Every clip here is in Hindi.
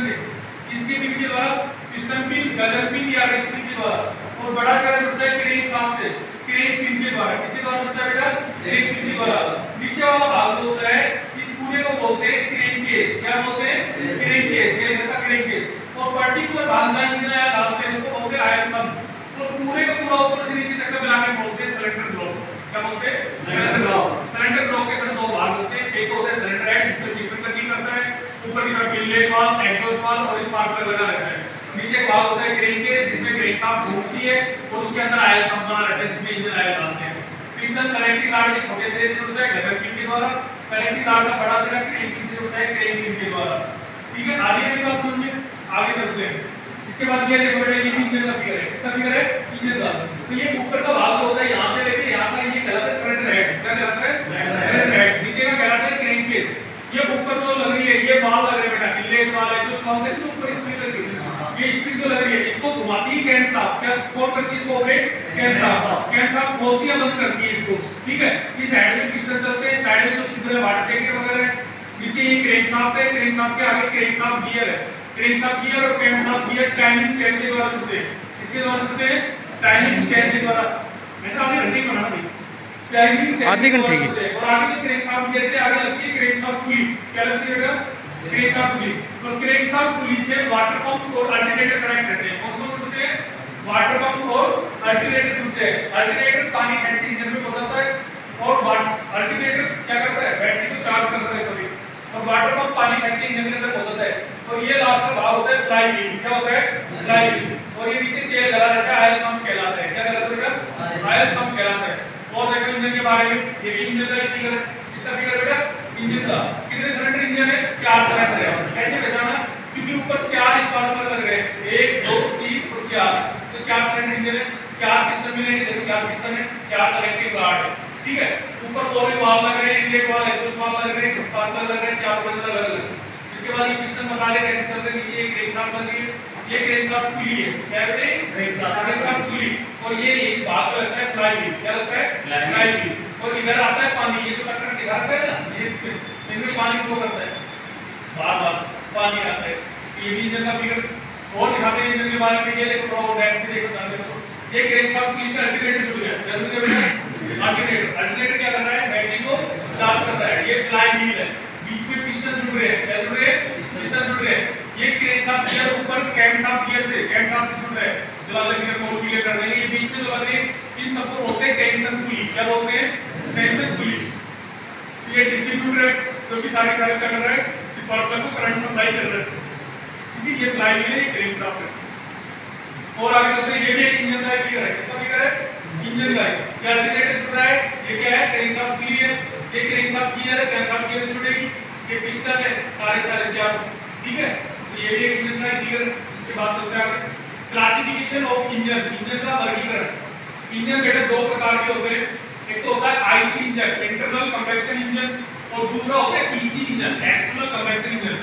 पिस्टन से किसके पिन के द्वारा पिस्टन पिन गजर पिन या रेस्ट पिन के द्वारा। और बड़ा सारा जुड़ता है क्रेन शाफ्ट से। क्रेन पिन के द्वारा। किसके द्वारा जुड़ता है बेटा? क्रेन पिन के द्वारा। नीचे वाला भाग जो होता है इस पूरे को बोलते हैं क्रेन केस। क्या बोलते हैं? Crank case. ये का क्रेन केस। और पर्टिकुलर भाग का इंजन या डालते हैं उसको बोलते हैं आयरन सब और पूरे का पूरा ऊपर से नीचे तक का मिला के बोलते हैं सिलेंडर ब्लॉक क्या बोलते हैं? सिलेंडर ब्लॉक सिलेंडर ब्लॉक के साथ दो भाग होते हैं। एक होता है सिलेंडर हेड जिसमें पिस्टन का कील करता है ऊपर की तरफ़ इनलेट वाल्व एग्जॉस्ट वाल्व और स्पार्क प्लग लगा रहता है। नीचे एक भाग होता है क्रेन केस जिसमें क्रेन शाफ्ट घूमती है और उसके अंदर आयल सब बना रहता है, जिसमें इंजन आयल डालते हैं। पिस्टन कनेक्टिंग रॉड के छोटे से जुड़ता है गदर पिन के द्वारा। कनेक्टिंग रॉड का बड़ा सिरा क्रेन पिन से जुड़ता है क्रेन पिन के द्वारा। ठीक है, आगे की बात समझिए आगे चलते हैं। इसके बाद ये देखो बेटा, ये इंजन का फिगर है। किसका फिगर है? इंजन का। तो ये ऊपर का भाग होता है, यहाँ से लेके यहाँ तक ये कहलाता है सिलेंडर हेड क्या कहलाता है सिलेंडर हेड नीचे का कहलाता है क्रेन केस ये ऊपर जो लग रही है ये बाल लग रहे हैं बेटा हैं जो ऊपर स्प्रिंग लग रही ये स्प्रिंग जो लग रही है इसको घुमाती है कैन साफ़ क्या कौन करती है इसको ऑपरेट कैन साफ़ कैन साफ़ खोलती है बंद करती है इसको। ठीक है? इस हेड में पिस्टन चलते हैं। साइड में जो छिद्र है वाटर जैकेट वगैरह है। नीचे ये क्रेन साफ़ है। क्रेन साफ़ के आगे क्रेन साफ़ गियर है। क्रेन साफ़ गियर और कैन साफ़ गियर टाइमिंग चेन के द्वारा जुड़ते हैं। इसके द्वारा जुड़ते हैं? टाइमिंग चेन के द्वारा। मैं तो आगे घंटे बनाना चेन आधे घंटे की। और आगे क्रेन साफ़ गियर के आगे लगती है क्रेन साफ़ पुली क्या लगती है बेटा? क्रेन साफ़ पुली और क्रेन साफ़ पुली से वाटर पंप और अल्टरनेटर कनेक्ट रहते हैं कौन कौन जुड़ते हैं वाटर पंप और अल्टरनेटर जुड़ते हैं अल्टरनेटर पानी खेच इंजन में पहुंचाता है और अल्टरनेटर क्या करता है? बैटरी को चार्ज करता है सभी। और वाटर पंप पानी खेच इंजन के अंदर पहुंचाता है? और ये लास्ट का भाग होता है फ्लाई व्हील क्या होता है? फ्लाई व्हील और ये नीचे तेल लगा रहता है ऑयल पंप कहलाता है। क्या कहलाता है ऑयल पंप कहलाता है। और देखो इंजन के बारे में ये भी इंजन का फिगर इसका फिगर बेटा इंजन का। कितने सिलेंडर इंजन है चार सिलेंडर है। ऐसे पहचाना क्योंकि ऊपर चार स्पार्क प्लग लग रहे हैं। एक दो तीन और चार। तो चार सिलेंडर इंजन है चार पिस्टन मिलेंगे देखो चार पिस्टन है चार कनेक्टिंग गार्ड है। ठीक है? ऊपर दो भी वाल लग रहे हैं इनलेट वाल एग्जॉस्ट वाल लग रहे हैं स्पार्क प्लग लग रहे हैं चार बंद अलग अलग इसके बाद ये पिस्टन बता दे कैसे चलते नीचे एक क्रेन शाफ्ट लग रही है। ये क्रेन शाफ्ट पुली है। क्या कहते हैं? Crank shaft crank shaft pulley और ये इस भाग में लगता है फ्लाई व्हील क्या लगता है? फ्लाई व्हील और इधर आता है पानी ये जो कटर दिखाता है ना, ये इनमें पानी फ्लो करता है। बार बार पानी आता है। ये भी इंजन का फिगर और दिखाते हैं इंजन के बारे में। ये देखो थोड़ा डेप्थ में देखो जान देखो। ये क्रेन शाफ्ट पुली अल्टरनेटर जुड़ गया जल्दी से अल्टरनेटर अल्टरनेटर क्या कर रहा है? बैटरी को चार्ज करता है। ये फ्लाई व्हील है। बीच में पिस्टन जुड़ रहे हैं। क्या जुड़ रहे हैं? पिस्टन जुड़ रहे हैं। ये क्रेन शाफ्ट गियर ऊपर कैम शाफ्ट गियर से कैम शाफ्ट से जुड़ रहे हैं। चला लेंगे फोर क्लियर कर देंगे। ये बीच में जो लग रही है इन सबको बोलते हैं टेंशन पुली क्या बोलते हैं? टेंशन पुली ये डिस्ट्रीब्यूटर है, जो कि सारे सारे कर रहा है, इस पावर को करंट सप्लाई कर रहा है। क्योंकि ये फ्लाई व्हील है ये क्रेन है। और आगे चलते हैं, ये भी एक इंजन का फिगर है। किसका फिगर है? इंजन का है ये अल्टरनेटर जुड़ रहा है, ये क्या है? क्रेन शाफ्ट गियर ये क्रेन शाफ्ट गियर है कैम शाफ्ट से जुड़ेगी। ये पिस्टन है, सारे सारे चार। ठीक है? तो ये भी एक इंजन का फिगर है। इसके बाद चलते हैं आगे। क्लासिफिकेशन ऑफ़ इंजन इंजन का वर्गीकरण। इंजन बेटा दो प्रकार के होते हैं। एक तो होता है IC engine internal combustion engine और दूसरा होता है EC engine external combustion engine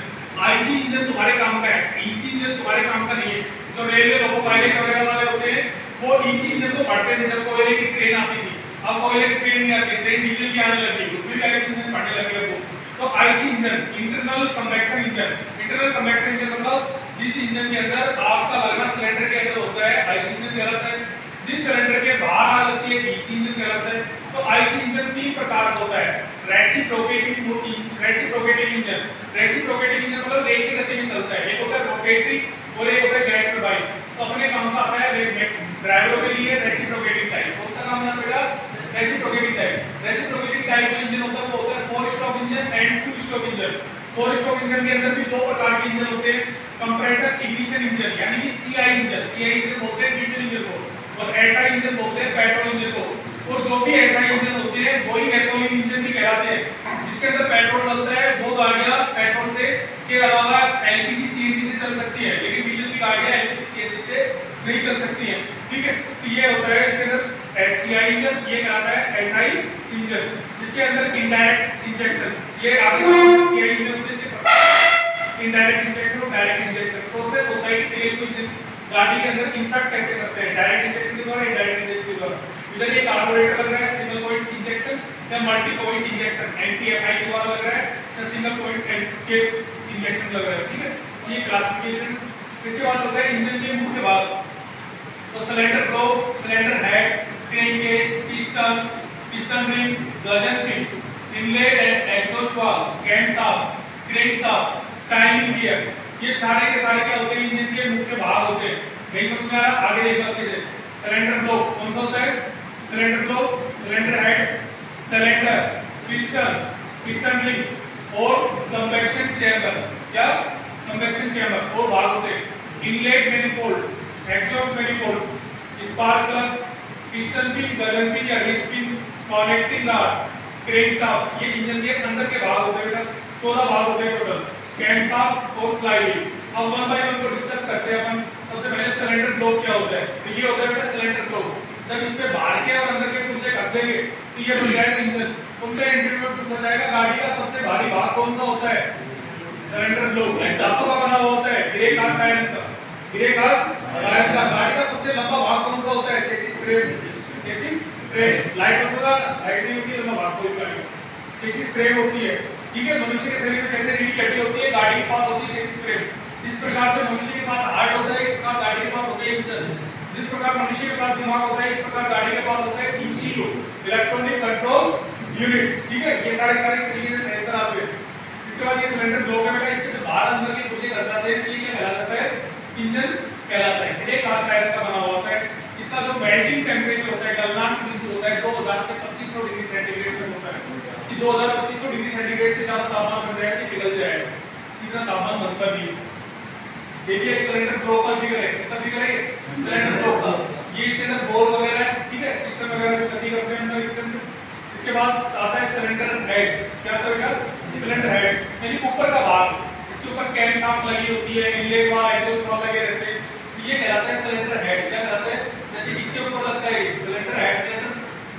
IC engine तुम्हारे काम का है ईसी इंजन तुम्हारे काम का नहीं है। जो रेलवे लोको पायलट वगैरह वाले होते हैं, वो ईसी इंजन को पढ़ते थे जब कोयले की ट्रेन आती थी। अब कोयले की ट्रेन नहीं आती ट्रेन डीजल की आने लगी, उसमें भी गैस इंजन पढ़ने लगे वो तो IC engine internal combustion engine internal combustion engine मतलब जिस इंजन के अंदर आपका लगना सिलेंडर के अंदर होता है आईसी इंजन कहलाता है। जिस सिलेंडर के है इंजन कहलाता है तो आईसी इंजन तीन प्रकार का होता है। Reciprocating reciprocating engine reciprocating engine मतलब एक ही गति में चलता है। एक होता है रोटेटरी और एक होता है गैस टरबाइन तो अपने काम का आता है ड्राइवरों के लिए रेसिप्रोकेटिंग टाइप कौन सा काम है बेटा रेसिप्रोकेटिंग टाइप रेसिप्रोकेटिंग टाइप जो इंजन होता है, वो होता है four stroke engine and two stroke engine four stroke engine के अंदर भी दो प्रकार के इंजन होते हैं। कंप्रेसर इग्निशन इंजन यानी कि सीआई इंजन सीआई इंजन बोलते हैं डीजल इंजन को। और एसआई इंजन बोलते हैं पेट्रोल इंजन को। और जो भी एसआई इंजन होते हैं, वही गैसोलीन इंजन भी कहलाते हैं। जिसके अंदर पेट्रोल डलता है, वो गाड़ियाँ पेट्रोल से, के अलावा एलपीजी सीएनजी से चल सकती है, लेकिन डीजल की गाड़ियाँ एलपीजी सीएनजी से नहीं चल सकती हैं। ठीक है? तो ये होता है इसके अंदर एससीआई इंजन ये कहलाता है एसआई इंजन जिसके अंदर इनडायरेक्ट इंजेक्शन ये आगे सीआई इंजन होते हैं, इसके इनडायरेक्ट इंजेक्शन और डायरेक्ट इंजेक्शन प्रोसेस होता है कि तेल को गाड़ी के अंदर इंसर्ट कैसे करते हैं? डायरेक्ट इंजेक्शन के द्वारा इनडायरेक्ट इंजेक्शन के द्वारा? इधर ये कार्बोरेटर लग रहा है सिंगल पॉइंट इंजेक्शन या मल्टी पॉइंट इंजेक्शन एनटीएफआई के द्वारा लग रहा है, या सिंगल पॉइंट के इंजेक्शन लग रहा है, ठीक है? ये क्लासिफिकेशन इसके बाद होता है? इंजन के मुख्य भाग तो cylinder flow cylinder head crank case piston piston ring gudgeon ring inlet and exhaust valve cam shaft crank shaft timing gear ये सारे के सारे क्या होते हैं? इंजन के मुख्य भाग होते हैं। नहीं समझ में आ रहा आगे देखो अच्छे से। सिलेंडर फ्लो कौन सा होता है? Cylinder flow cylinder head cylinder piston piston ring और कंवेक्शन चैम्बर क्या? कंवेक्शन चैम्बर और भाग होते हैं। Inlet manifold exhaust manifold spark plug piston pin gudgeon pin या wrist pin connecting rod crank shaft ये इंजन के अंदर के भाग होते हैं बेटा। 14 भाग होते हैं टोटल शाफ्ट और फ्लाईव्हील अब वन बाय वन को डिस्कस करते हैं अपन। सबसे पहले सिलेंडर ब्लॉक क्या होता है? तो ये होता है बेटा सिलेंडर ब्लॉक जब इस पे बाहर के और अंदर के पुर्जे कस देंगे तो ये बन जाएगा इंजन तुमसे इंटरव्यू में पूछा जाएगा, गाड़ी का सबसे भारी भाग कौन सा होता है? सिलेंडर ब्लॉक इस धातु का बना हुआ होता है। ग्रे कास्ट आयरन का। ग्रे कास्ट आयरन का। गाड़ी का सबसे लंबा भाग कौन सा होता है? Chassis frame chassis frame light होता है लाइट नहीं लंबा भाग कोई गाड़ी। चेचिस फ्रेम होती है। ठीक है, मनुष्य के शरीर में जैसे रीढ़ की हड्डी होती है, गाड़ी के पास होती है चेचिस फ्रेम। जिस प्रकार से मनुष्य के पास हार्ट होता है, इस प्रकार गाड़ी के पास होता है इंजन। जिस प्रकार मनुष्य के पास दिमाग होता है, इस प्रकार गाड़ी के पास होता है ईसीयू इलेक्ट्रॉनिक कंट्रोल यूनिट ठीक है, ये सारे सारे तरीके से सेंसर आते हैं। इसके बाद ये सिलेंडर ब्लॉक है बेटा, इसके जो बाहर अंदर के पुर्जे कर जाते हैं ये क्या कहलाता है? इंजन कहलाता है। ये कास्ट आयरन का बना हुआ होता है। इसका जो मेल्टिंग टेंपरेचर होता है, गलनांक होता है 2000 से 2500 डिग्री सेंटीग्रेड तक होता है। कि 2000 2500 डिग्री सेंटीग्रेड से ज़्यादा तापमान बढ़ जाएगा कि पिघल जाएगा। इतना तापमान बनता भी है। देखिए एक सिलेंडर ब्लॉक का फिगर है। किसका फिगर है सिलेंडर ब्लॉक का। ये इसके अंदर बोर वगैरह है, ठीक है? पिस्टन वगैरह जो कटी करते हैं अंदर इसके अंदर इसके बाद आता है सिलेंडर हेड क्या बेटा? सिलेंडर हेड यानी ऊपर का भाग। इसके ऊपर कैम शाफ्ट लगी होती है इनलेट वाल एग्जॉस्ट वाल लगे रहते हैं। तो ये कहलाता है सिलेंडर हेड क्या कहलाता है? इसके ऊपर लगता है? सिलेंडर हेड सिलेंडर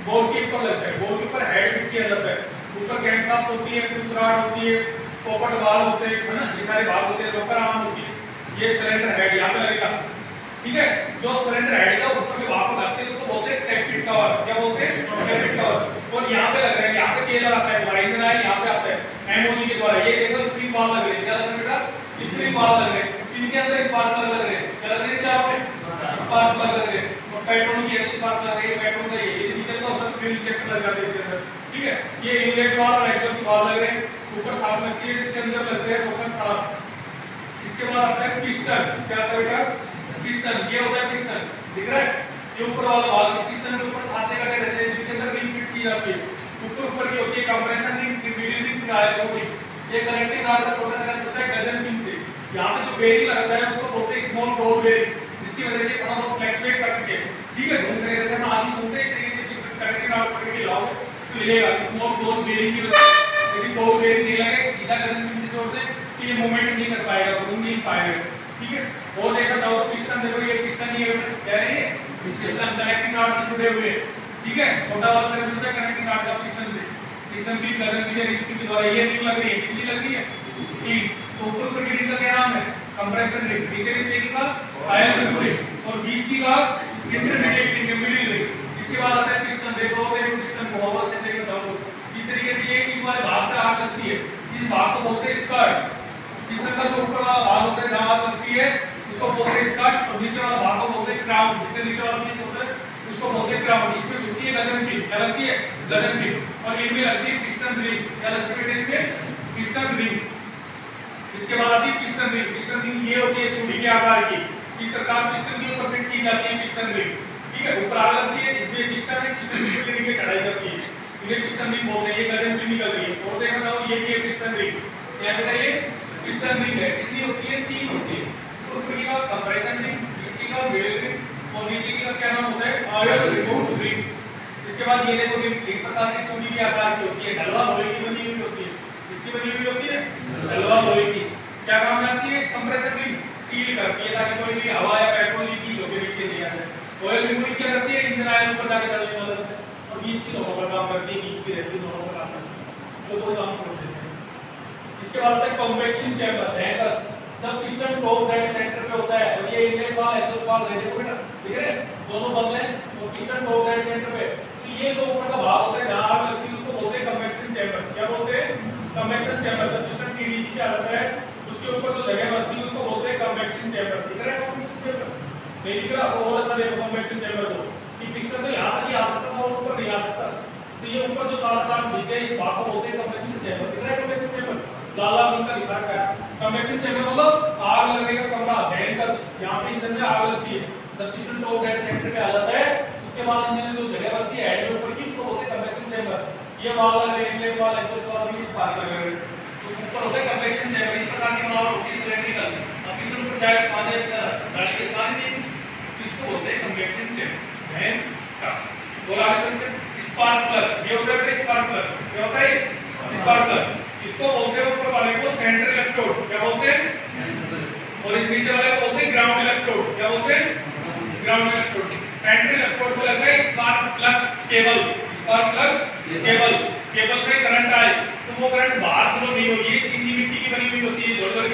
बोर्ड के ऊपर लगता है। बोर्ड के ऊपर हेड फिट किया जाता है। ऊपर शाफ्ट होती है पुश रॉड होती है पोपट वाल होते हैं, है ना? ये सारे भाग होते हैं लोकर आर्म होती है। ये सिलेंडर हेड यहाँ पे लगेगा। ठीक है? जो सिलेंडर हेड का ऊपर के भाग को लगते हैं, उसको बोलते हैं टैक्टिक कवर क्या बोलते हैं? टैक्टिक कवर और यहाँ पे लग रहा है, यहाँ पे केला आता है होराइजन है यहाँ पे आता है एमओजी के द्वारा। ये देखो स्प्रिंग बॉल लग रहे हैं। क्या लग रहा है बेटा? स्प्रिंग बॉल लग रहे हैं। इनके अंदर स्पार्क प्लग लग रहे हैं। क्या लग रहे हैं? चार पे स्पार्क प्लग लग रहे हैं। पेट्रोल की है स्पार्क प्लग है पेट्रोल का ये नीचे का ऊपर फ्यूल इंजेक्टर लग जाते हैं इसके अंदर। ठीक है? ये इनलेट वाल और एग्जॉस्ट वाल लग रहे हैं। ऊपर साफ़ लगती है, इसके अंदर लगते हैं ऊपर साफ़। इसके बाद आता है पिस्टन क्या आता है बेटा? पिस्टन ये होता है पिस्टन दिख रहा है? ये ऊपर वाला भाग इस पिस्टन के ऊपर खांचे कटे रहते हैं जिसके अंदर रिंग फिट की जाती है। ऊपर ऊपर की होती है compression ring middle ring trial ring ये कनेक्टिंग रॉड का छोटा सा होता है गजन पिन से। यहाँ पे जो बेरिंग लगता है, उसको बोलते हैं स्मॉल बॉल बेरिंग जिसकी वजह से थोड़ा बहुत फ्लैक्चुएट कर सके। ठीक है घूम सके जैसे हम आदमी घूमते हैं इस तरीके से पिस्टन कनेक्टिंग रॉड पकड़ के लाओ तो हिलेगा स्मॉल बॉल बेरिंग की वजह से। यदि बॉल बेरिंग नहीं लगे, सीधा पिन से जोड़ दें तो ये मूवमेंट नहीं कर पाएगा घूम नहीं पाएगा। ठीक है? और देखा जाओ पिस्टन देखो, ये पिस्टन ये कह रही है पिस्टन कनेक्टिंग रॉड से जुड़े हुए। ठीक है? छोटा वाला से जुड़ता है कनेक्टिंग रॉड का पिस्टन से। पिस्टन की गजन की रिस्ट के द्वारा ये रिंग लग रही है कितनी लग रही है। तीन तो ऊपर की रिंग का क्या नाम है। कंप्रेशन रिंग नीचे नीचे की का आयल रिंग और बीच की का इंटरमीडिएट रिंग मिडिल रिंग इसके बाद आता है पिस्टन। देखो देखो पिस्टन को। बहुत अच्छे देखो जाओ इस तरीके से ये इस वाले भाग पे आग लगती है। इस भाग को बोलते हैं स्कर्ट। पिस्टन का जो ऊपर वाला भाग होता है, जहाँ लगती है, उसको बोलते हैं स्कर्ट। और नीचे वाला भाग को बोलते हैं क्राउन। इसके नीचे वाला पीस होता है, उसको बोलते हैं क्राउन। इसमें घुसती है गजन पिन क्या लगती है? गजन पिन और इनमें लगती है पिस्टन रिंग क्या लगती है इनमें पिस्टन रिंग इसके बाद आती है पिस्टन रिंग पिस्टन रिंग ये होती है चूड़ी के आकार की। इस प्रकार पिस्टन के ऊपर फिट की जाती है पिस्टन रिंग। ठीक है, ऊपर आग लगती है इसमें पिस्टन है पिस्टन रिंग के नीचे चढ़ाई जाती है। इन्हें पिस्टन रिंग बोलते हैं, ये गजन पिन निकल रही है। और देखना चाहो ये भी है पिस्टन रिंग। क्या बेटा ये? पिस्टन रिंग है। कितनी होती है? तीन होती है। ऊपर की का कंप्रेशन रिंग नीचे का वेल रिंग, और नीचे की का क्या नाम होता है? ऑयल रिमूव रिंग इसके बाद ये देखो रिंग, इस प्रकार की चूड़ी के आकार की होती है। ढलवा लोहे की बनी हुई होती है। इसकी बनी हुई होती है? ढलवा लोहे की। क्या काम में है? Compressor ring. सील करती है ताकि कोई भी हवा या पेट्रोल लीकेज होकर नीचे नहीं आ जाए ऑयल रिमूविंग क्या करती है? इंजन ऑयल ऊपर जाके चलने वाला होता है। और बीच की दोनों पर काम करती है बीच की रहती है दोनों पर काम करती है। जो दो काम छोड़ देते हैं। इसके बाद आता है कन्वेक्शन चैम्बर हैंगर्स जब पिस्टन टॉप डेड सेंटर पे होता है और ये इनलेट वाल एग्जॉस्ट वाल रहते हैं बेटा ठीक है? दोनों बंद हैं और पिस्टन टॉप डेड सेंटर पे। तो ये जो ऊपर का भाग होता है जहाँ आग लगती है उसको बोलते हैं कन्वेक्शन चैम्बर क्या बोलते हैं? कन्वेक्शन चैम्बर जब पिस्टन की डीसी क्या होता है उसके ऊपर जो जगह बचती है उसको नहीं दिख रहा और अच्छा देखो कन्वेक्शन चैम्बर को कि पिस्टन तो यहाँ तक ही आ सकता था और ऊपर नहीं आ सकता तो ये ऊपर जो सारा चार्ज बिछ इस भाग को बोलते हैं कन्वेक्शन चैम्बर दिख रहा है कन्वेक्शन चैम्बर लाल लाल रंग का दिख रहा है कन्वेक्शन चैम्बर मतलब आग लगने का कमरा भयंकर यहाँ पे इंजन में आग लगती है जब पिस्टन टॉप डेड सेंटर पे आ जाता है उसके बाद इंजन में जो जगह बचती है हेड के ऊपर की उसको बोलते हैं कन्वेक्शन चैम्बर ये वाला लग रहा है वाला एग्जॉस्ट वाला भी इस पार लग रहा है तो ऊपर होता है कन्वेक्शन चैम्बर इस प्रकार की माहौल होती है सिलेंड्रिकल ऊपर जाए आ जाए गाड़ी के साथ तो इसको बोलते हैं? कन्वेक्शन चैम्बर भैन का बोला आगे चलते स्पार्क प्लग ये होता है स्पार्क प्लग क्या होता है? स्पार्क प्लग इसको बोलते हैं? ऊपर वाले को सेंटर इलेक्ट्रोड क्या बोलते हैं? और इस नीचे वाले को बोलते हैं ग्राउंड इलेक्ट्रोड क्या बोलते हैं? ग्राउंड इलेक्ट्रोड सेंटर इलेक्ट्रोड पे लगा है spark plug cable spark plug cable cable से करंट आए. तो वो करंट बाहर फ्लो नहीं होगी चीनी मिट्टी की बनी हुई होती है जोड़ जोड़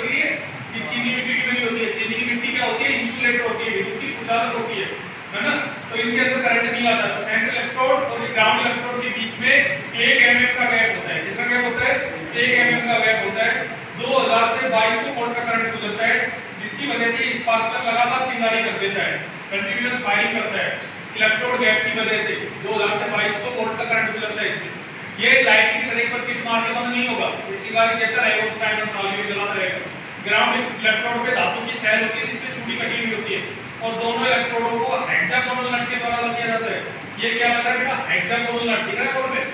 की ये चीनी मिट्टी की बनी होती है? चीनी की मिट्टी क्या होती है? इंसुलेटर होती है विद्युत की कुचालक होती है है ना? तो इनके अंदर करंट नहीं आता। तो सेंटर इलेक्ट्रोड और ग्राउंड इलेक्ट्रोड के बीच में एक एमएम का गैप होता है। कितना गैप होता है? एक एमएम का गैप होता है। 2000 से 2200 वोल्ट का करंट गुजरता है, जिसकी वजह से इस पाथ पर लगातार चिंगारी कर देता है कंटीन्यूअस फायरिंग करता है इलेक्ट्रोड गैप की वजह से। 2000 से 2200 वोल्ट का करंट गुजरता है इसमें। ये लाइट की तरह पर चिट मारने बंद नहीं होगा। ये चिंगारी देता रहेगा उस टाइम नाली में जलाता रहेगा। ग्राउंड इलेक्ट्रोड पे धातु की सेल होती है, जिसमें चूड़ी कटी हुई होती है। और दोनों इलेक्ट्रोडों को हेक्सागोनल नट के द्वारा लग दिया जाता है। ये क्या लग रहा है बेटा? हेक्सागोनल नट रहा है बोर्ड में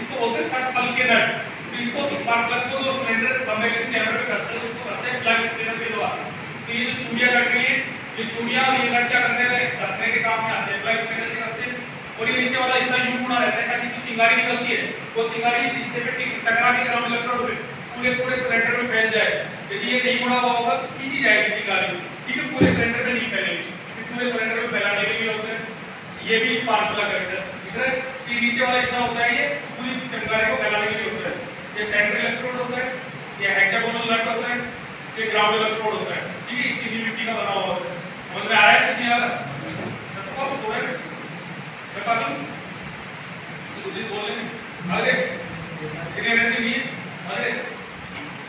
इसको बोलते हैं सट फल के नट तो इसको तो स्पार्क प्लग को जो सिलेंडर कन्वेक्शन चैम्बर में करते हैं, उसको करते हैं प्लग स्पिनर के द्वारा। तो ये जो चूड़ियाँ लग रही है, ये चूड़ियाँ और ये नट क्या करते हैं? कसने के काम में आते हैं प्लग स्पिनर से कसते हैं। और ये नीचे वाला हिस्सा यूँ मुड़ा रहता है, ताकि जो चिंगारी निकलती है, वो चिंगारी इस हिस्से पे टकरा के ग्राउंड इलेक्ट्रोड पे। पूरे पूरे सिलेंडर में फैल जाए, यदि ये नहीं मुड़ा हुआ होगा तो सीधी जाएगी चिंगारी ठीक है, पूरे सिलेंडर में नहीं फैलेगी। पूरे सिलेंडर में फैलाने के लिए होते हैं। ये भी स्पार्क प्लग हैं। है? ये नीचे वाला हिस्सा होता है, ये पूरी चिंगारी को फैलाने के लिए होता है। ये सेंट्रल इलेक्ट्रोड होता है, ये हेक्सागोनल नट होता है, ये ग्राउंड इलेक्ट्रोड होता है। ठीक है चीनी मिट्टी का बना हुआ होता है। समझ में आ रहा है कि नहीं आ रहा स्टूडेंट बता दूँ कुछ बोल अरे, इतनी एनर्जी नहीं है। अरे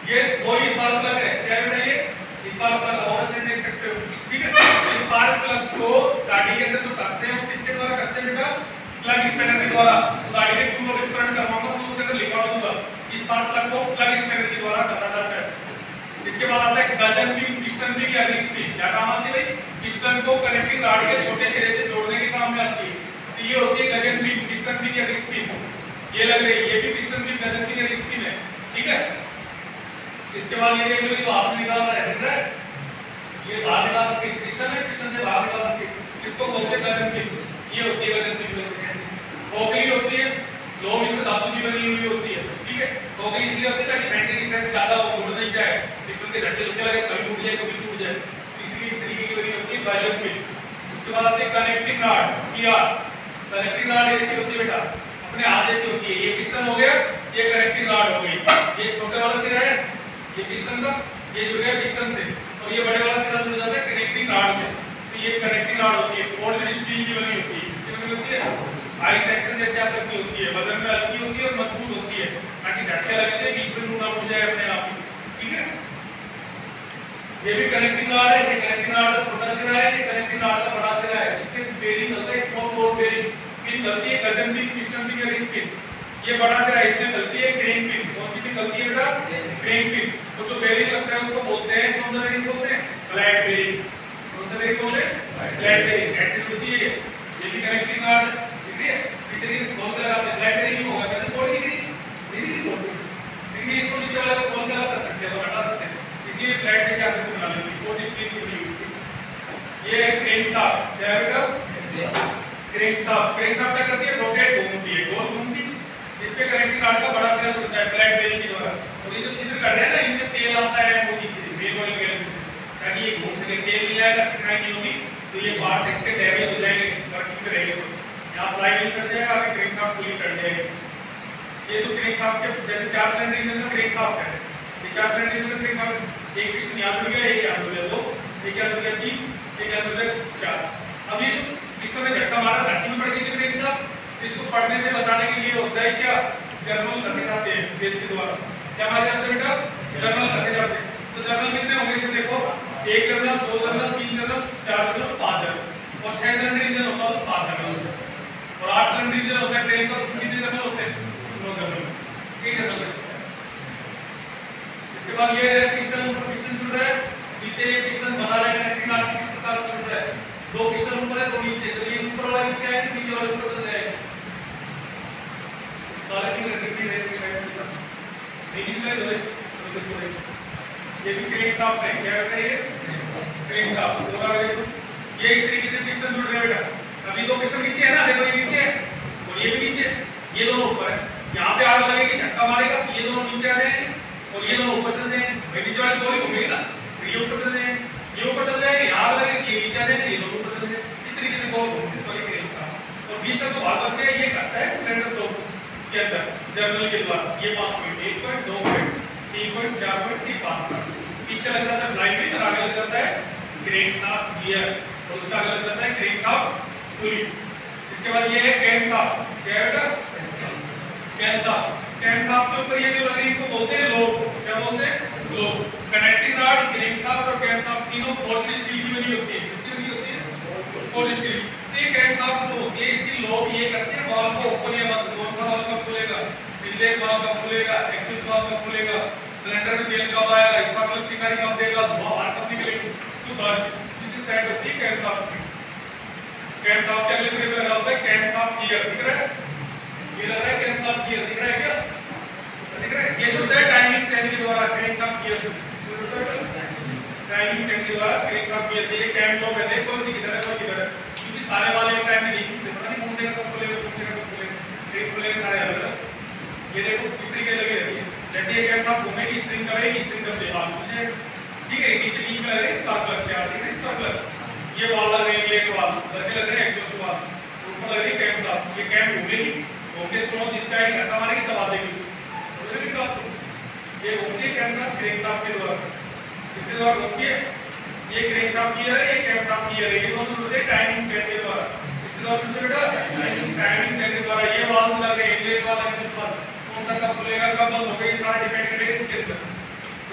ये वही स्पार्क प्लग है। क्या बेटा ये? स्पार्क प्लग और से देख सकते हो। ठीक है? इस स्पार्क प्लग को गाड़ी के अंदर जो कसते हैं, वो किसके द्वारा कसते हैं बेटा? प्लग स्पैनर के द्वारा। तो गाड़ी के टू लोड करंट करवाऊँगा तो उसके अंदर लिखवा दूँगा। स्पार्क प्लग को प्लग स्पैनर के द्वारा कसा जाता है। इसके बाद आता है गजन पिन पिस्टन पिन या रिस्ट पिन क्या काम आती है भाई? पिस्टन को कनेक्टिंग गाड़ी के छोटे सिरे से जोड़ने के काम में आती है। तो ये होती है गजन पिन पिस्टन पिन या रिस्ट पिन ये लग रही है, ये भी पिस्टन पिन गजन पिन या रिस्ट पिन है। ठीक है? इसके बाद ये देख लो, ये बाहर निकाल है ये बाहर निकाल के पिस्टन है, पिस्टन से बाहर निकाल के इसको बोलते गजन पिन ये होती है वैसे। कैसे खोखली होती है लोम इसमें धातु की बनी हुई होती है, ठीक है? खोखली इसलिए होती है ताकि की स्ट्रेंथ ज़्यादा हो, उड़ नहीं जाए। पिस्टन के झटके लगने लगे, कभी टूट जाए, कभी टूट जाए। इसलिए इस तरीके की बनी होती है गजन पिन उसके बाद आती है connecting rod CR connecting rod ऐसी होती है बेटा, अपने हाथ जैसी होती है। ये पिस्टन हो गया, ये कनेक्टिंग रॉड हो गई। ये छोटे वाला सिरा है ये पिस्टन का ये जुड़ गया पिस्टन से और ये बड़े वाला सिरा जुड़ जाता है कनेक्टिंग रॉड से। तो ये कनेक्टिंग रॉड होती है फोर्स्ड स्टील की बनी होती है। इससे बनी होती है? हाई सेक्शन जैसे आप की होती है वज़न में हल्की होती है और मज़बूत होती है। ताकि झटके लगते हैं बीच में टूटा उड़ जाए अपने आप ही। ठीक है? ये भी कनेक्टिंग रॉड है ये कनेक्टिंग रॉड का छोटा सिरा है ये कनेक्टिंग रॉड का बड़ा सिरा है। इसके बेरिंग होता है स्मॉल बोर बेरिंग पिन गलती है गजन पिन पिस्टन पिन या रिस्ट पिन ये बड़ा सिरा इसमें गलती है क्रेन पिन कौन सी पिन गलती है बेटा? क्रेन पिन तो जो बेरिंग लगता है उसको बोलते हैं कौन सा बेरिंग बोलते हैं? फ्लैट बेरिंग कौन सा बेरिंग बोलते हैं? फ्लैट बेरिंग ऐसे होती है। ये भी कनेक्टिंग रॉड ठीक है? इस तरीके से बोलते हैं आप फ्लैट बेरिंग होगा। कैसे रही नहीं दिख रही लेकिन इसको नीचे वाले को खोल के कर सकते हैं? हटा सकते हैं। इसलिए फ्लैट जैसे आपको बना लेंगे इस चीज़ की बनी हुई है ये क्रेन साफ़ क्या है बेटा? क्रेन साफ़ क्रेन साफ़ क्या करती है? रोटेट घूमती है। गोल घूमती। है इस पे कनेक्टिंग रॉड का बड़ा सिरा होता है। फ्लैट बेरिंग के द्वारा। और ये जो छिद्र कर रहे हैं ना, इनमें तेल आता है मोची से मेल ऑयल के ताकि ये घूम सके तेल नहीं आएगा चिकनाई नहीं होगी तो ये पार्ट इसके डैमेज हो जाएँगे वर्किंग में रहेंगे तो यहाँ फ्लाई व्हील चढ़ जाएगा आगे क्रेन साफ़ पूरी चढ़ जाएगी। ये जो क्रेन साफ़ के, जैसे चार सिलेंडर इंजन का क्रेन साफ़ है। ये चार सिलेंडर इंजन का क्रेन साफ़ एक पिस्टन यहाँ जुड़ गया एक यहाँ जुड़ गया दो। एक यहाँ जुड़ गया तीन, एक यहाँ जुड़ गया चार। अब ये जो पिस्टन में झटका मारा, धरती में पड़ गई थी क्रेन साफ़ इसको पड़ने से बचाने के लिए होता है क्या? जर्नल कसे जाते हैं पेज के द्वारा क्या मारे जाते हैं बेटा? जर्नल कसे जाते हैं। तो जर्नल कितने होंगे इसे देखो? एक जनरल दो जनरल तीन जनरल चार जनरल पाँच जनरल और छह सिलेंडर इंजन होता है तो सात जनरल होता है। और आठ सिलेंडर इंजन होता है ट्रेन का उसमें कितने जनरल होते हैं? नौ जनरल एक जनरल इसके बाद ये पिस्टन ऊपर पिस्टन जुड़ रहा है। नीचे ये पिस्टन बना रहा है कनेक्टिंग आर्च किस प्रकार से जुड़ रहा है। दो पिस्टन ऊपर है, दो नीचे। तो ये ऊपर वाला नीचे आएगा, नीचे वाला ऊपर चला जाएगा ताले की रखी है एक साइड पे नहीं निकले तो तो किसको ये भी क्रेन साफ़ है क्या कहते हैं ये क्रेन साफ़ दोबारा देखो ये इस तरीके से पिस्टन जुड़ रहे बेटा अभी दो पिस्टन नीचे है ना देखो ये नीचे है और ये भी नीचे है ये दोनों ऊपर है यहाँ पे आग लगेगी झटका मारेगा तो ये दोनों नीचे आ जाएँगे और ये दोनों ऊपर चल जाएँगे भाई नीचे वाली गोली घूमेगी ना फिर ये ऊपर चल जाएँगे ये ऊपर चल जाएँगे यहाँ लगेगी ये नीचे आ जाएँगे ये दोनों ऊपर चल जाएँगे इस तरीके से गोल घूमते तो ये क्रेन साफ़ और बीच का जो बच गया ये कसता है, सिलेंडर दो के अंदर जर्नल के द्वारा। ये पाँच पॉइंट एक पॉइंट दो पॉइंट तीन पॉइंट चार पॉइट तीन पाँच पॉइंट पीछे लग जाता है ब्लाइंड और आगे लग जाता है क्रेन साफ़ गियर और उसका आगे लग जाता है क्रेन साफ़ पुली इसके बाद ये है कैन साफ़ क्या है बेटा? कैन साफ़ कैन साफ़ के ऊपर ये जो लगी इनको बोलते हैं लोग क्या बोलते हैं? लोग कनेक्टिंग रॉड क्रेन साफ़ और कैन साफ़ तीनों फोर्थ स्टील की बनी होती है। किसकी बनी होती है? फोर्थ स्टील तो ये कैन साफ़ जो होती है इसकी लोग ये करते हैं वाल्व को ओपन या बंद, कौन सा वाल्व कब खुलेगा? इनलेट वाल्व कब खुलेगा? एग्जिट वाल्व कब खुलेगा? सिलेंडर में तेल कब आएगा? इसका मतलब चिंगारी कब देगा? धुआँ बाहर कब निकलेगी? तो सर चीज़ें सेट होती है कैन साफ़ की कैन के अगले पे लगा होता है कैन साफ़ गियर दिख रहा है? ये लग रहा है कैन साफ़ गियर दिख रहा है क्या? दिख है? ये जो है टाइमिंग चेन के द्वारा कैन साफ़ गियर टाइमिंग चेन के द्वारा कैन साफ़ गियर ये कैम लोग है देखो इसी किधर है वो किधर सारे वाले एक टाइम में नहीं खुलते पता नहीं कौन से कब खुलेगा कौन से कब खुलेगा एक खुलेगा सारे अलग अलग। ये देखो, किस तरीके लगे रहती है। जैसे कैन साफ़ घूमेगी स्प्रिंग करेगी स्प्रिंग कर देगा मुझे ठीक है नीचे में लग रहे हैं स्पार्क प्लग चार ठीक है स्पार्क प्लग ये वाल लग रहे लेट वाल। लगे लग रहे हैं एग्जॉस्ट वाल। ऊपर लग रही है साफ़ ये कैम घूमेगी घूमके चोंच इसका ही धक्का मारेगी दबा देगी समझ रहे ये है कैम साफ़ क्रेन साफ़ के द्वारा। इसके द्वारा है? ये क्रेन साफ़ किया है ये कैम साफ़ किया है ये दोनों हैं टाइमिंग चेन के द्वारा। द्वारा सुनते बेटा? टाइमिंग चेन के द्वारा। ये वाल लग रहे हैं लेट वाल है कौन सा कब खुलेगा, कब बंद होगा, ये सारा डिपेंड करेगा इसके ऊपर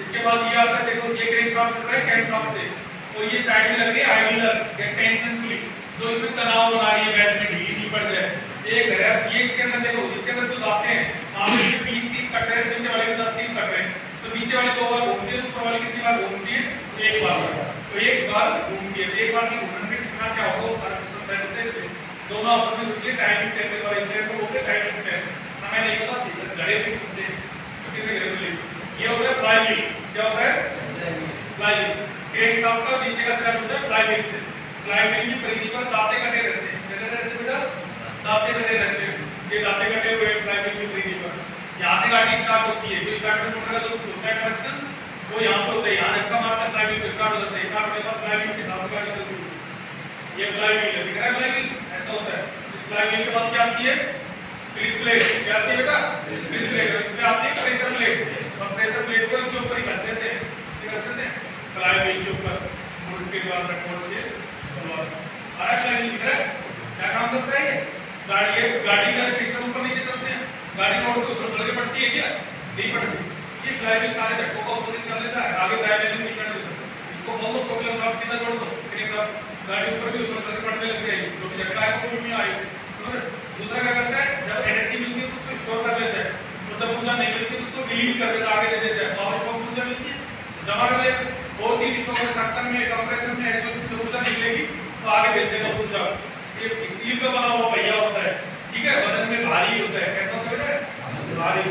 इसके बाद ये आता है, देखो ये क्रेन साफ़ चल रहा है कैम साफ़ से और ये साइड में लग रही है आइडलर या टेंशन पुली जो इसमें तनाव बना रही है बैट में ढीली पड़ जाए एक है ये इसके अंदर देखो, इसके अंदर जो दाते हैं आप इसके बीस टीम कट रहे हैं नीचे वाले में दस टीम कट रहे हैं तो नीचे वाले दो बार घूमती है तो ऊपर वाली कितनी बार घूमती है एक बार तो एक बार घूमती है तो एक बार की घूमने में कितना क्या होगा वो सारा सिस्टम सेट होते हैं इसमें दोनों आपस में जुड़ती टाइमिंग चेन के द्वारा इस चेन को बोलते टाइमिंग चेन समय नहीं पता बस घड़े फिक्स होते हैं। तो कितने घड़े चले। ये होता है फ्लाई व्हील क्या होता है फ्लाई व्हील क्रेन साफ़ का नीचे का सिरा होता है फ्लाई व्हील से। फ्लाई व्हील की परिधि पर दांते कटे रहते हैं। कितने रहते हैं बेटा दांते कटे रहते हैं। ये दांते कटे हुए फ्लाई व्हील की परिधि पर यहाँ से गाड़ी स्टार्ट होती है। जो स्टार्ट में मोटर का जो होता है कनेक्शन वो यहाँ पर होता है। यहाँ धक्का मारकर फ्लाई व्हील स्टार्ट हो जाता है। स्टार्ट होने बाद फ्लाई व्हील के साथ गाड़ी चलती है। ये फ्लाई व्हील है। दिख रहा है फ्लाई व्हील होता है। इस के बाद क्या आती है? फ्रीज प्लेट क्या आती है बेटा? फ्रीज प्लेट इसमें आती है प्रेशर प्लेट और प्रेशर प्लेट को इसके ऊपर ही कस देते हैं। कस देते हैं। फ्लाई के ऊपर। मोड़ के द्वारा तक के और हरा फ्लाई व्हील दिख रहा है? क्या काम करता है गाड़ी गाड़ी का पिस्टन ऊपर नीचे चलते हैं। गाड़ी रोड पे उसमें सड़कें पड़ती है क्या? नहीं पड़ती। ये फ्लाई व्हील सारे झटकों का अवशोषित कर लेता है। आगे फ्लाई व्हील नहीं करने देता इसको बोल प्रॉब्लम साहब सीधा जोड़ दो। फिर एक गाड़ी ऊपर भी उसमें पड़ने लग जाएगी जो भी झटका है वो भी आएगी दूसरा क्या करता है, जब एनर्जी मिलती है तो उसको स्टोर कर लेता है। और जब ऊर्जा नहीं मिलती तो उसको रिलीज़ कर देता आगे दे देता है। पावर स्टॉक ऊर्जा मिलती है, जमा कर लेते दो तीन स्टॉक में सक्शन में कंप्रेशन में एग्जॉस्ट से ऊर्जा निकलेगी तो आगे भेज देगा ऊर्जा ये स्टील का बना हुआ पहिया होता है, ठीक है? वज़न में भारी होता है। कैसा होता है भारी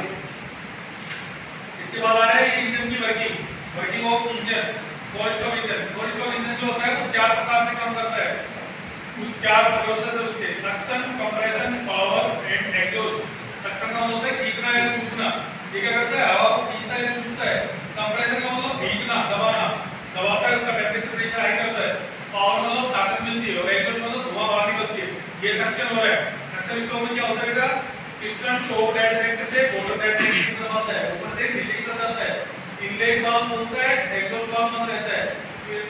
इसके बाद आ रहा है इंजन की working working of engine cost of engine cost of engine जो होता है वो चार प्रकार से काम करता है। उस चार प्रोसेस है उसके suction compression power and exhaust suction का मतलब होता है खींचना या सूचना ये क्या करता है? हवा को खींचता है सूचता है। कंप्रेशन का मतलब खींचना दबाना। दबाता है उसका टेम्परेचर प्रेशर हाई करता है। पावर मतलब ताकत मिलती है और एग्जॉस्ट मतलब धुआँ बाहर निकलती है। ये सक्शन हो रहा है। सक्शन स्ट्रोक में क्या होता है बेटा? पिस्टन टॉप डेड सेंटर से बॉटम डेड सेंटर की तरफ़ आता है। ऊपर से नीचे की तरफ़ जाता है। इनलेट वाल्व होता है एग्जॉस्ट वाल्व बंद रहता है।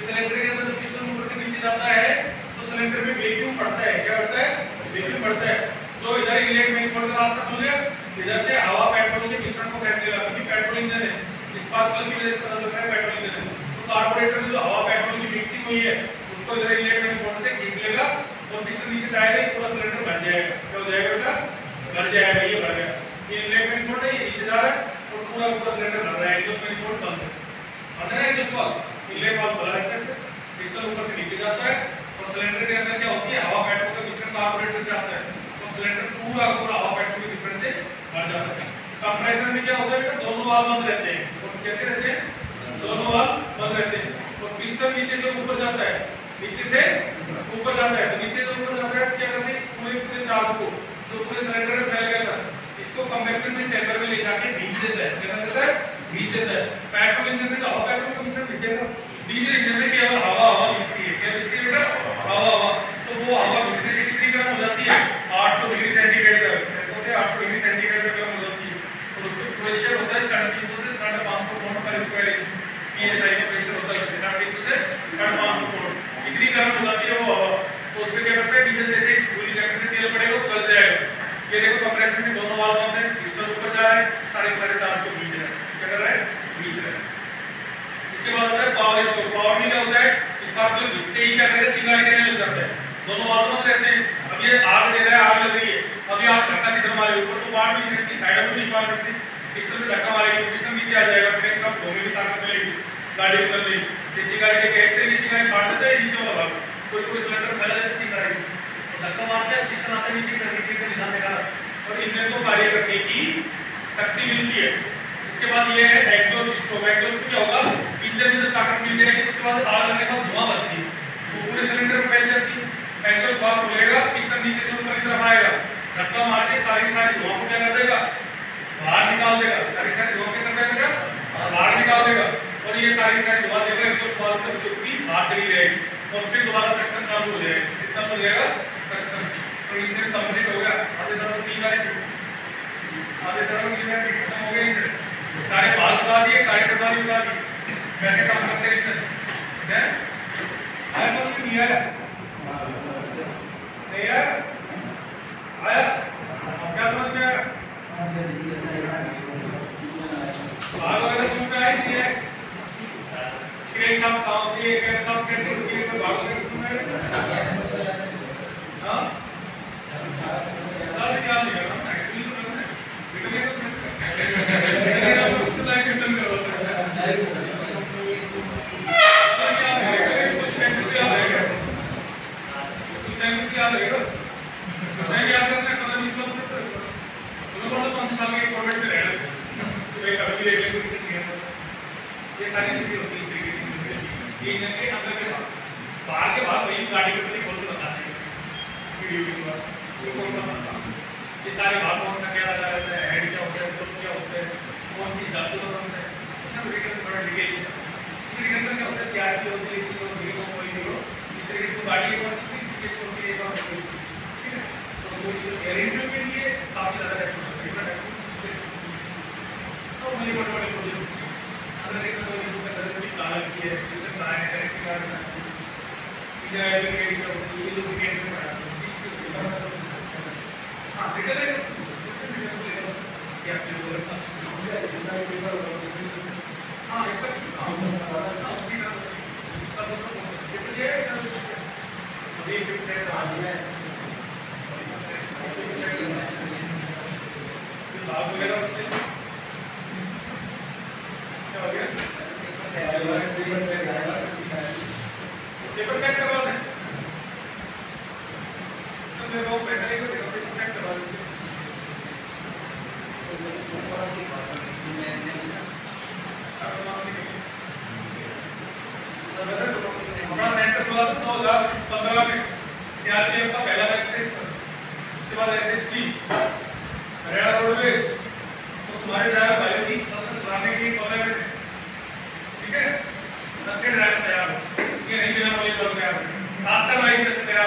सिलेंडर के अंदर पिस्टन ऊपर से नीचे जाता है तो सिलेंडर में वैक्यूम पड़ता है। क्या पड़ता है? वैक्यूम पड़ता है। जो इधर इनलेट में खोल का रास्ता खुल गया। इधर से हवा पेट्रोल के मिश्रण को फेंक देगा क्योंकि पेट्रोल इंजन है। बात पर की वजह से पता चल है पेट्रोल इंजन है। तो कार्बोरेटर में जो हवा पेट्रोल नहीं है, उसको इधर इलेक्ट्रॉनिक पोर्ट से खींच लेगा और पिस्टन नीचे जाएगा पूरा सिलेंडर भर जाएगा। क्या हो जाएगा बेटा? भर जाएगा, ये भर गया। ये इलेक्ट्रॉनिक पोर्ट है ये नीचे जा रहा है। पूरा पूरा सिलेंडर भर रहा है एग्जॉस्ट पोर्ट बंद है बंद है ना एग्जॉस्ट वाल्व इलेक्ट्रॉनिक वाल्व खुला रहता है पिस्टन ऊपर से नीचे जाता है और सिलेंडर के अंदर क्या होती है हवा पेट्रोल का मिश्रण कार्बोरेटर से आता है तो सिलेंडर पूरा पूरा हवा पेट्रोल के मिश्रण से भर जाता है कंप्रेसर में क्या होता है दोनों वाल्व बंद रहते हैं और कैसे रहते हैं दोनों वाल्व बंद रहते हैं और पिस्टन नीचे से ऊपर जाता है। नीचे से ऊपर जाता है तो नीचे से ऊपर जाता है, क्या करते हैं? पूरे पूरे चार्ज को, जो पूरे सिलेंडर में फैल गया था इसको कंप्रेसर में चैम्बर में ले जाके भीज देता है। क्या करता है? खींच देता है। पेट्रोल इंजन में तो हवा पेट्रोल का मिश्रण खींचेगा डीजल इंजन में केवल हवा हवा खींचती है क्या खींचती है बेटा हवा हवा तो वो हवा खींचने से कितनी गर्म हो जाती है 800 डिग्री सेंटीग्रेड तक 600 से 800 डिग्री सेंटीग्रेड तक गर्म हो जाती है और उसमें प्रेशर होता है साढ़े तीन सौ से साढ़े पाँच सौ पोर्ट पर स्क्वायर इंच पीएसआई का प्रेशर होता है साढ़े तीन सौ से साढ़े पाँच सौ पोर्ट इतनी गर्म हो जाती है वो हवा तो उस पर क्या करता है डीजल जैसे पूरी जगह से तेल पड़ेगा वो चल जाएगा ये देखो कंप्रेसर में दोनों वाल्व बंद है पिस्टन ऊपर जा रहा है साढ़े साढ़े चार सौ खींच रहा है क्या कर रहा है खींच रहा है इसके बाद होता है पावर स्टोर पावर में क्या होता है स्पार्कल घिसते ही क्या करेगा चिंगारी करने लग जाता है दोनों बाजू में रहते हैं अब ये आग दे रहा है आग लग रही है अब ये आग धक्का किधर मारे ऊपर तो मार नहीं सकती साइड में नहीं मार सकती पिस्टन में धक्का मारेगी पिस्टन नीचे आ जाएगा फिर सब धोने की ताकत मिलेगी गाड़ी को ये चिंगारी के गैस से चिंगारी फाड़ देता है नीचे वाला भाग कोई कोई सिलेंडर फैला देता चिंगारी तो धक्का मारता है पिस्टन आता है नीचे की तरफ़ नीचे का निशान दिखा और इंजन को कार्य करने की शक्ति मिलती है इसके बाद ये है एग्जॉस्ट स्ट्रोक एग्जॉस्ट क्या होगा? इंजन में जब ताकत मिल जाएगी उसके बाद आग लगने के धुआँ बचती है वो पूरे सिलेंडर में फैल जाती है एग्जॉस्ट वाल्व खुलेगा पिस्टन नीचे से ऊपर की तरफ़ आएगा धक्का मार के सारी सारी धुआँ को क्या कर देगा बाहर निकाल देगा सारी सारी धुआँ क्या कर देगा बाहर निकाल देगा और ये सारी सारी धुआँ देगा एग्जॉस्ट वाल्व से जो कि बाहर चली जाएगी। और फिर दोबारा सक्शन चालू हो फिर चालू हो जाएगा? सक्शन तो इंजन कंप्लीट हो गया। आधे तरफ़ तीन बार। आधे तरफ़ तीन बार। खत्म हो गया इंजन सारे बाल उठा दिए कार्य प्रणाली उठा दी कैसे काम करते हैं इतने हैं? आया समझ नहीं आया? नहीं आया? आया? अब क्या समझ में आया? बाल वगैरह समझ में आया सब काम किए क्रेन सब कैसे है बाल वगैरह समझ में हाँ तो करना है वीडियो में बटन करो ये सारी चीज़ें होती है ये इंजन के अंदर के भाग बाहर के भाग वही गाड़ी के प्रति खोल के बताते हैं वीडियो के द्वारा ये कौन सा भाग ये सारे भाग कौन सा क्या लगा रहता है हेड क्या होता है फ्लोट क्या होता है कौन सी धातु का बनता है सब वीडियो थोड़ा डिटेल इंटीग्रेशन क्या होता है सीआरपी होती है कुछ और वीडियो को इस तरीके से गाड़ी के पास किस होती है सब ठीक है तो वो एयर के लिए काफ़ी ज़्यादा डेवलपमेंट है तो मेरी बड़े बड़े प्रोजेक्ट अंदर एक तो ये का भी की है जिससे प्राय करेक्ट कर रहा है या एलिगेट का ये जो विकेट में पड़ा है? हाँ। रिटर्न है क्या आपने बोला हाँ इसका हाँ। हाँ उसकी उसका दूसरा कौन सा ये तो है अभी जो आ गया है। लाभ वगैरह क्या हो गया? पेपर सेट करवा दें। सब मेरे बैठने को पेपर सेट करवा दीजिए हमारा सेंटर खुला था दो हज़ार पंद्रह में। सीआरपीएफ का पहला बैच था। उसके बाद एसएसटी हरियाणा रोडवेज़ तो तुम्हारे ड्राइवर भाई थी सबसे सुधारने के लिए कॉलेज ठीक है दक्षिण राय तैयार हो। ये नहीं बिना बोले तैयार रास्ता वाइज तैयार